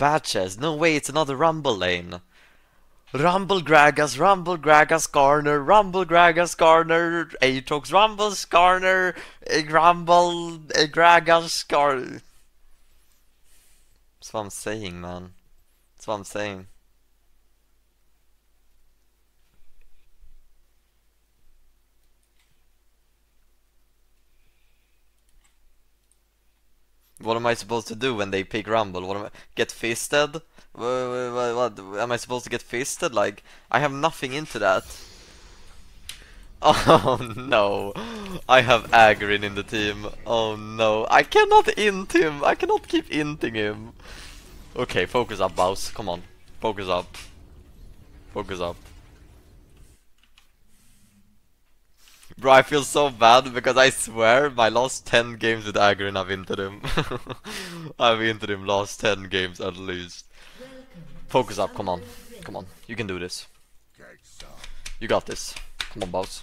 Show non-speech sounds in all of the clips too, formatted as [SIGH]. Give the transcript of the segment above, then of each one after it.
batches. No way, it's another Rumble lane. Rumble Gragas, Rumble Gragas Skarner, Rumble Gragas Skarner, Aatrox, Rumble Skarner, eh, Rumble eh, Gragas Skarner. That's what I'm saying, man. That's what I'm saying. What am I supposed to do when they pick Rumble? What am I get fisted? What, what, what, am I supposed to get fisted? Like I have nothing into that. [LAUGHS] Oh no, I have Agurin in the team. Oh no, I cannot int him. I cannot keep inting him. Okay, focus up, Baus. Come on, focus up. Focus up. Bro, I feel so bad because I swear my last 10 games with Agurin I've entered him. I've entered him last 10 games at least. Focus up, come on. Come on, you can do this. You got this. Come on, boss.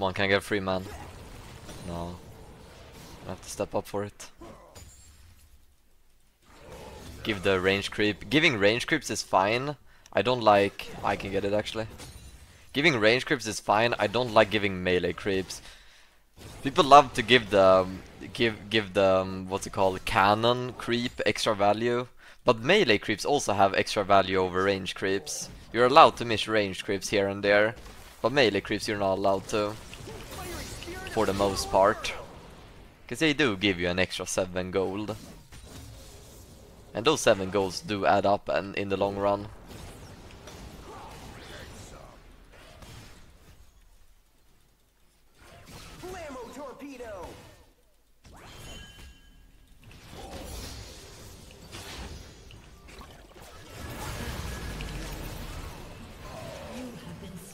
Come on, can I get a free man? No. I have to step up for it. Give the range creep. Giving range creeps is fine. I don't like... I can get it actually. Giving range creeps is fine. I don't like giving melee creeps. People love to give the... Give, give the... um, What's it called? Cannon creep extra value. But melee creeps also have extra value over range creeps. You're allowed to miss range creeps here and there. But melee creeps you're not allowed to. For the most part. Because they do give you an extra 7 gold. And those 7 golds do add up and in the long run.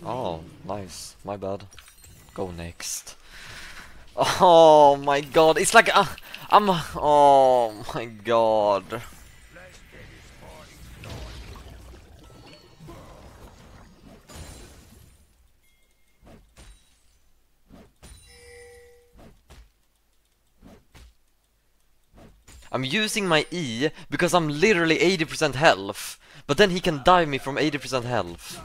Oh, nice. My bad. Go next. Oh my god, it's like uh, I'm. Oh my god. I'm using my E because I'm literally 80% health. But then he can dive me from 80% health.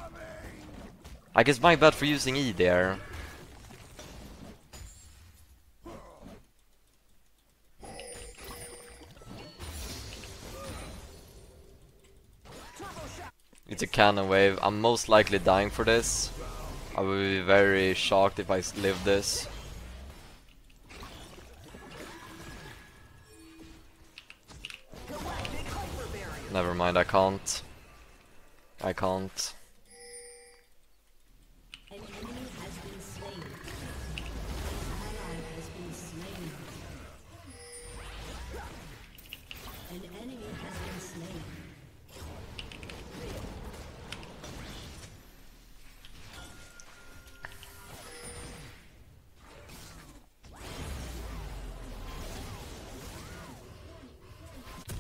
I guess my bad for using E there. It's a cannon wave. I'm most likely dying for this. I would be very shocked if I live this. Never mind, I can't. I can't.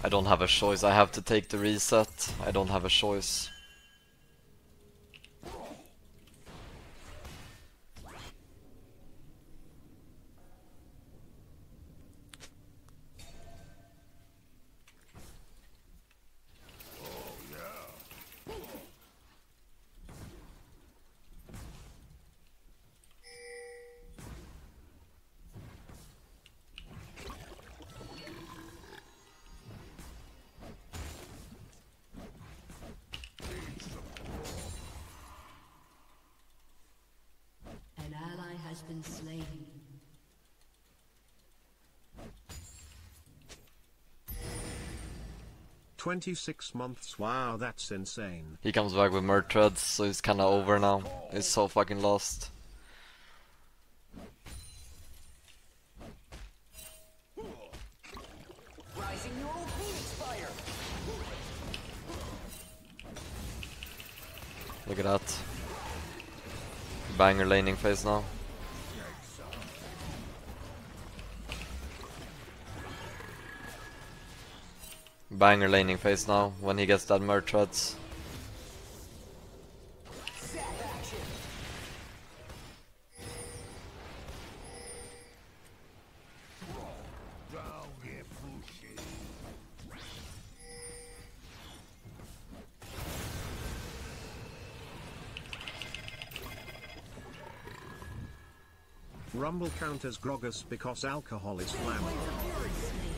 I don't have a choice. I have to take the reset. I don't have a choice. Been slain. Twenty-six months. Wow, that's insane. He comes back with Merc Treads, so he's kinda over now. He's so fucking lost. Rising neural phoenix fire. Look at that. Banger laning phase now. Banger laning phase now when he gets that here, Rumble counters Gragas because alcohol is flammable.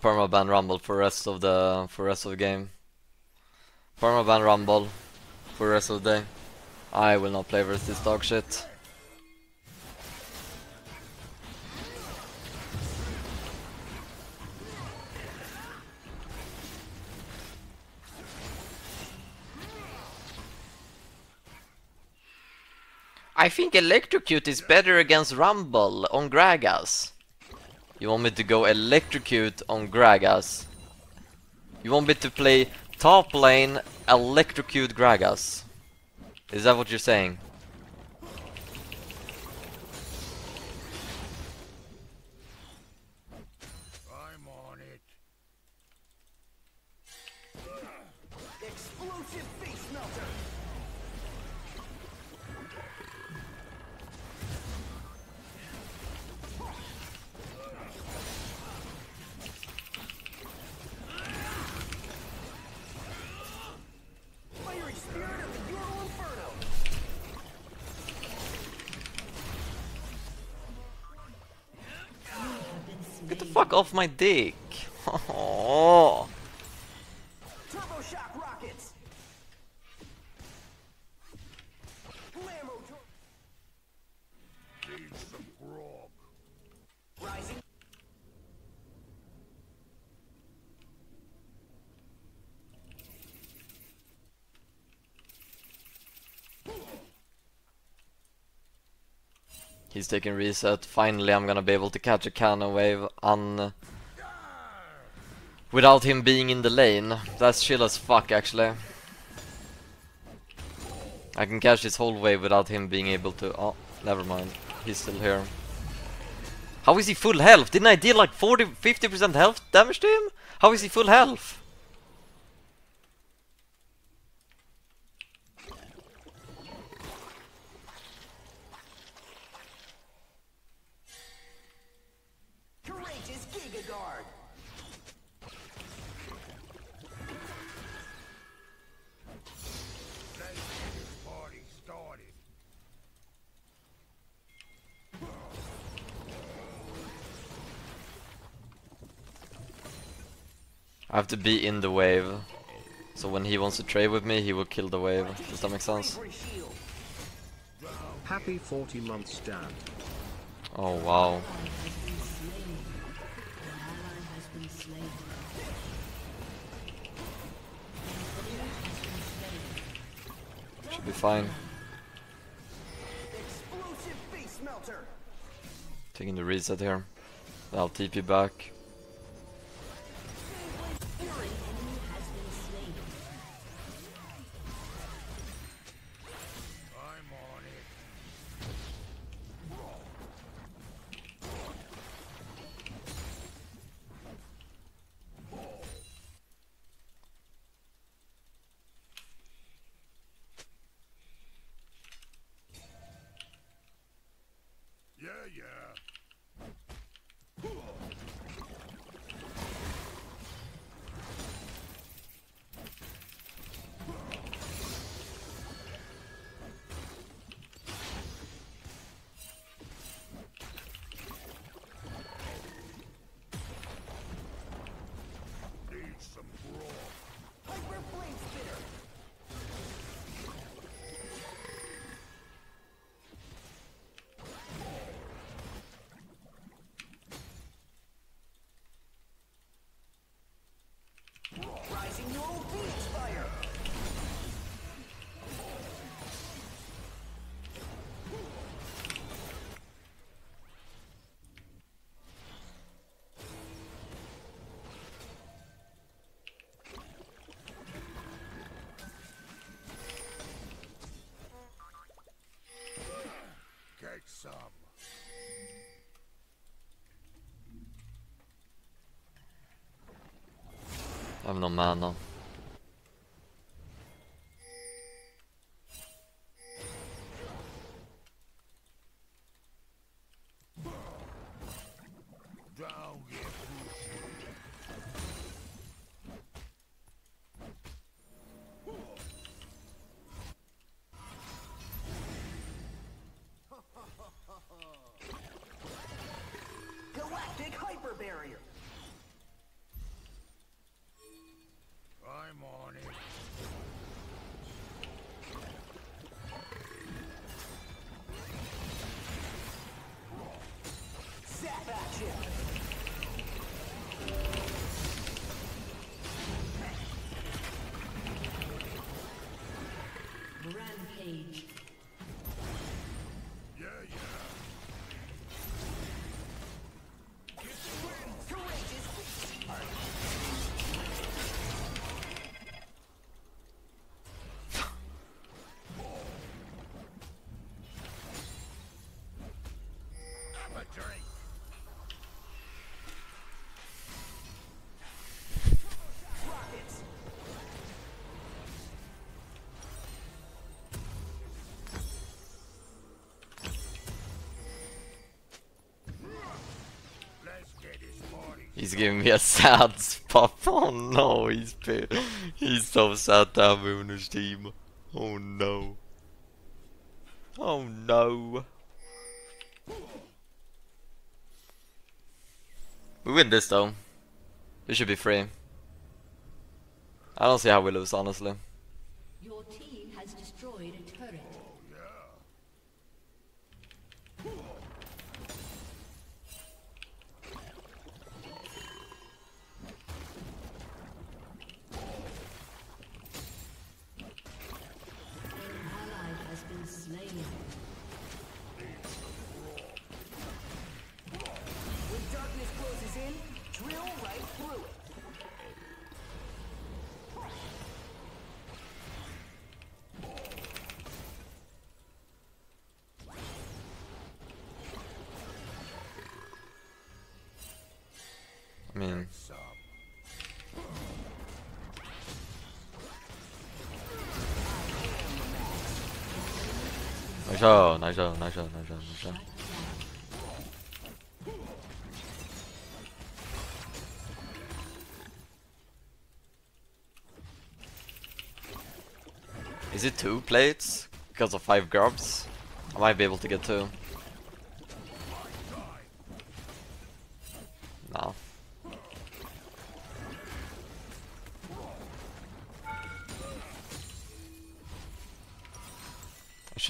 Permaban Rumble for rest of the for rest of the game. Permaban Rumble for rest of the day. I will not play versus this dog shit. I think Electrocute is better against Rumble on Gragas. You want me to go Electrocute on Gragas? You want me to play top lane Electrocute Gragas? Is that what you're saying? Fuck off my dick! [LAUGHS] He's taking reset. Finally, I'm gonna be able to catch a cannon wave on. Without him being in the lane. That's chill as fuck, actually. I can catch this whole wave without him being able to. Oh, never mind. He's still here. How is he full health? Didn't I deal like 40 50% health damage to him? How is he full health? I have to be in the wave. So when he wants to trade with me, he will kill the wave. Does that make sense? Happy 40 months, Dad. Oh wow. Ally has been slain. An ally has been slain. Should be fine. Explosive face melter. Taking the reset here. I'll TP back. I have He's giving me a sad spot. [LAUGHS] Oh no, he's he's so sad to have me on his team. Oh no. Oh no. We win this though. We should be free. I don't see how we lose, honestly. I mean, Some. nice shot, nice shot. Is it two plates? Because of five grubs? I might be able to get two.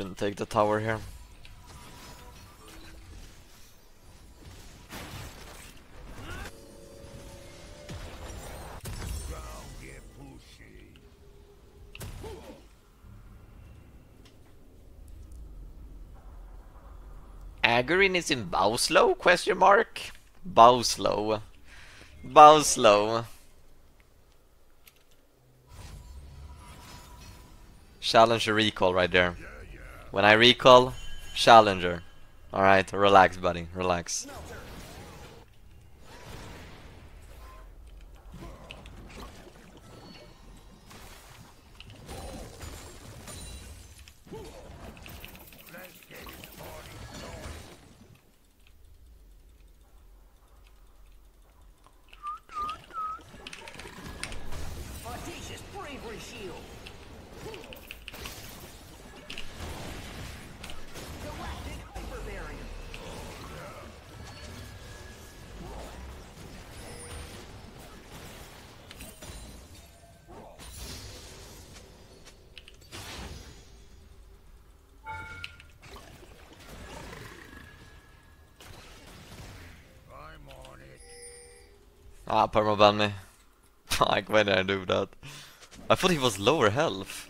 Shouldn't take the tower here. Nagarin is in Bowslow? Question mark. Bowslow. Bowslow. a recall right there. When I recall, challenger. Alright, relax buddy, relax. Ah, permaban me. [LAUGHS] Fuck, why did I do that? I thought he was lower health.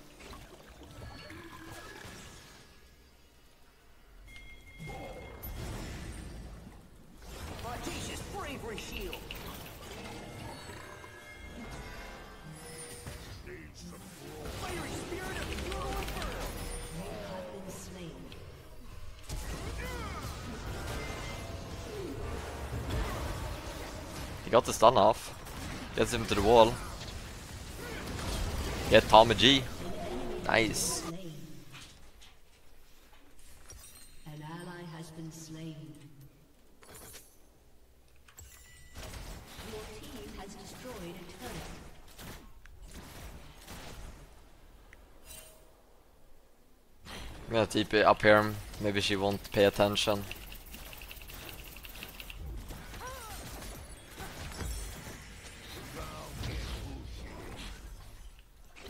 Shield. He got the stun off. Gets him to the wall. Get Tommy G. Nice. Slain. Ally has been slain. Your team has destroyed a turret. I'm gonna TP up here. Maybe she won't pay attention.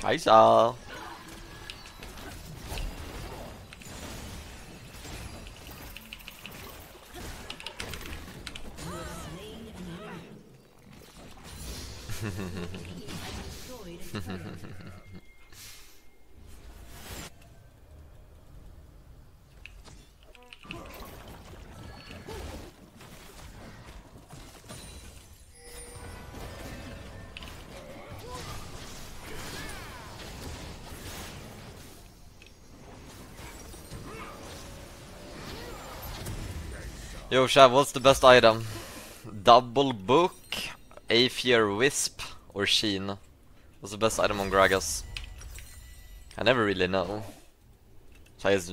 Kai'Sa. Slain Yo, Shav, what's the best item? Double Book, Aether Wisp, or Sheen? What's the best item on Gragas? I never really know. So I just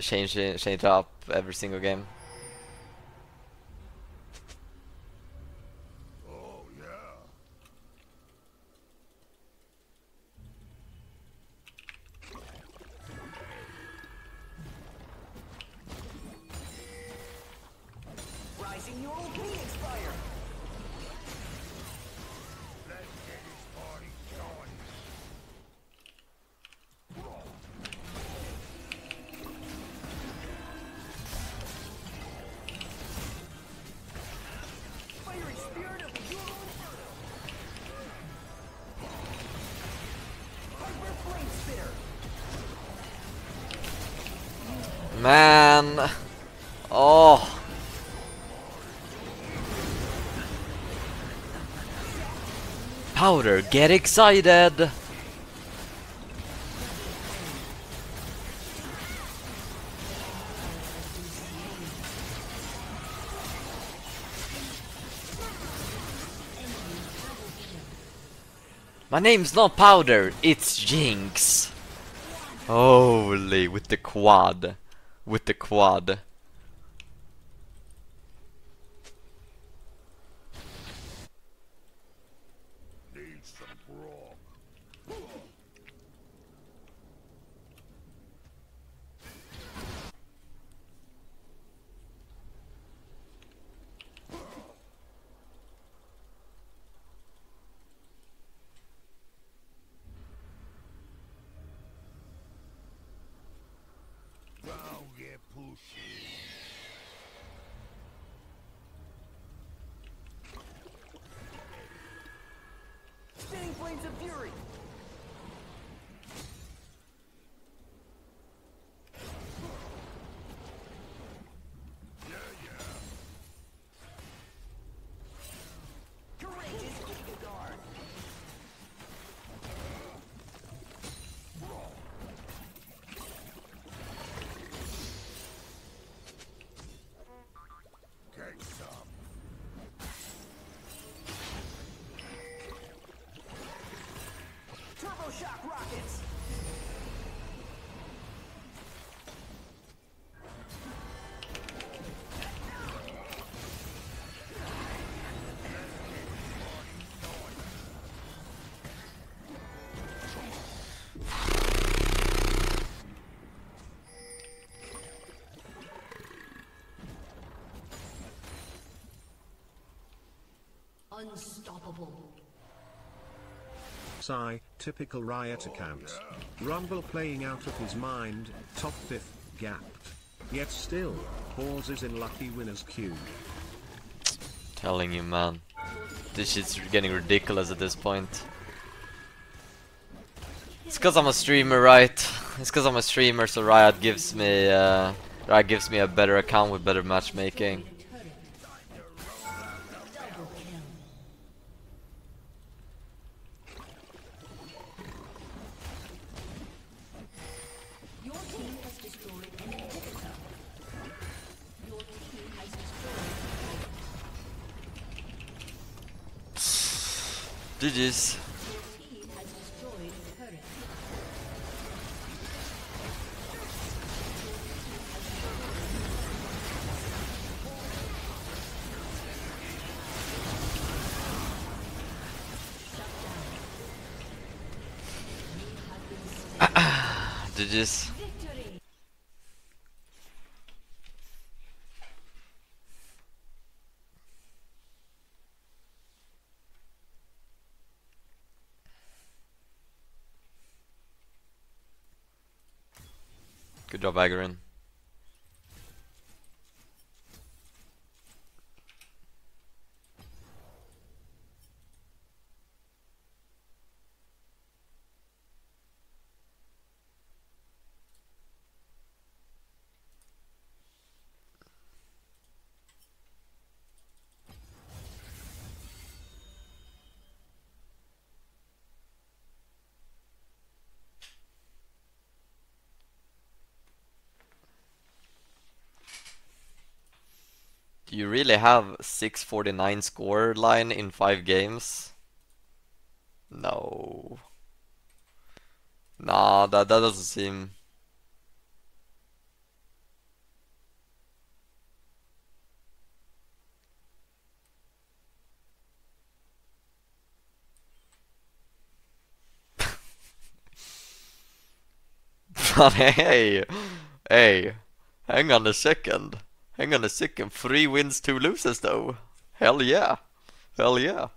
change change it up every single game. Man! Oh! Powder, get excited! My name's not Powder, it's Jinx! Holy, with the quad. With the quad. Flames of fury. Unstoppable. Typical riot account. Rumble playing out of his mind, top 5th, gapped. Yet still, pauses in lucky winner's queue. Telling you, man. This shit's getting ridiculous at this point. It's cause I'm a streamer, right? It's cause I'm a streamer, so Riot gives me, uh, Riot gives me a better account with better matchmaking. GG's. GG's. [COUGHS] Good you really have 649 score line in 5 games? No. Nah, that, that doesn't seem... But [LAUGHS] hey, hey, hang on a second. Hang on a second. Three wins, two losses though. Hell yeah. Hell yeah.